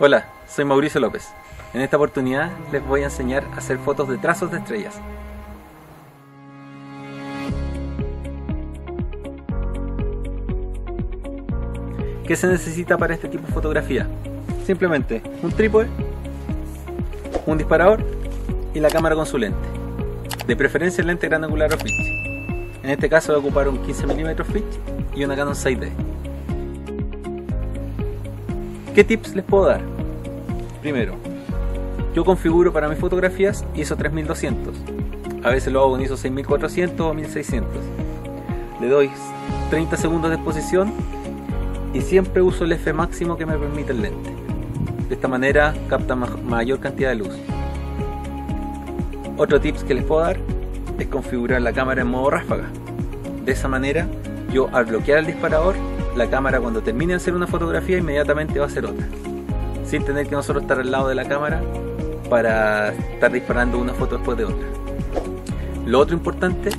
Hola, soy Mauricio López. En esta oportunidad les voy a enseñar a hacer fotos de trazos de estrellas. ¿Qué se necesita para este tipo de fotografía? Simplemente un trípode, un disparador y la cámara con su lente. De preferencia el lente gran angular o fitch. En este caso voy a ocupar un 15 mm fitch y una Canon 6D. ¿Qué tips les puedo dar? Primero, yo configuro para mis fotografías ISO 3200. A veces lo hago en ISO 6400 o 1600. Le doy 30 segundos de exposición y siempre uso el F máximo que me permite el lente. De esta manera capta mayor cantidad de luz. Otro tips que les puedo dar es configurar la cámara en modo ráfaga. De esa manera, yo al bloquear el disparador, la cámara cuando termine de hacer una fotografía inmediatamente va a hacer otra. Sin tener que nosotros estar al lado de la cámara para estar disparando una foto después de otra. Lo otro importante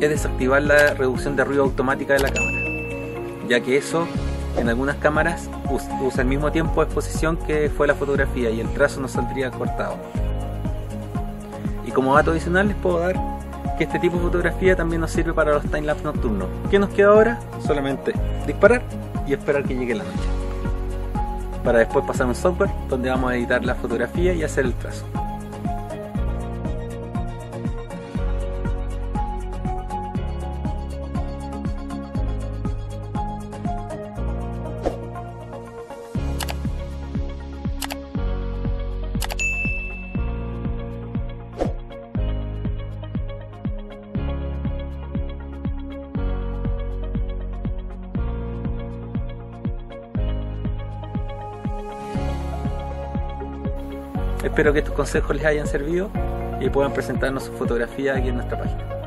es desactivar la reducción de ruido automática de la cámara, ya que eso en algunas cámaras usa el mismo tiempo de exposición que fue la fotografía y el trazo no saldría cortado. Y como dato adicional les puedo dar que este tipo de fotografía también nos sirve para los timelapse nocturnos. ¿Qué nos queda ahora? Solamente disparar y esperar que llegue la noche. Para después pasar un software donde vamos a editar la fotografía y hacer el trazo. Espero que estos consejos les hayan servido y puedan presentarnos su fotografía aquí en nuestra página.